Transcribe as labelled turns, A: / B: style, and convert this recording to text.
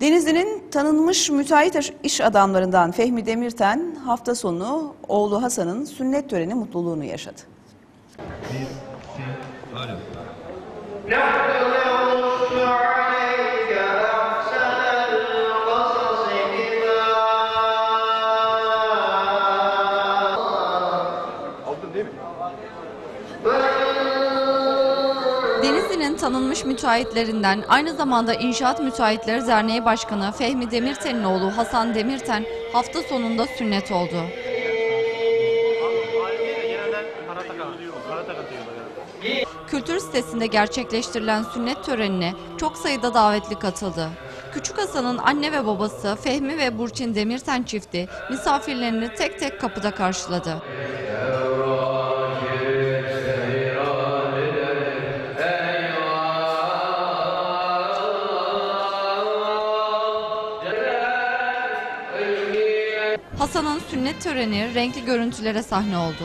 A: Denizli'nin tanınmış müteahhit iş adamlarından Fehmi Demirten hafta sonu oğlu Hasan'ın sünnet töreni mutluluğunu yaşadı.
B: İki, alo.
C: Denizli'nin tanınmış müteahhitlerinden aynı zamanda İnşaat Müteahhitleri Derneği Başkanı Fehmi Demirten'in oğlu Hasan Demirten hafta sonunda sünnet oldu. Kültür sitesinde gerçekleştirilen sünnet törenine çok sayıda davetli katıldı. Küçük Hasan'ın anne ve babası Fehmi ve Burçin Demirten çifti misafirlerini tek tek kapıda karşıladı. Hasan'ın sünnet töreni renkli görüntülere sahne oldu.